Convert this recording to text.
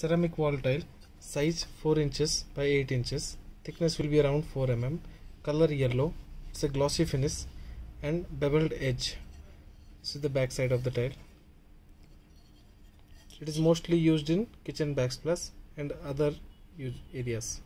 ceramic wall tile size 4 inches by 8 inches. Thickness will be around 4 mm color yellow. It's a glossy finish and beveled edge. This is the back side of the tile. It is mostly used in kitchen backsplash and other areas.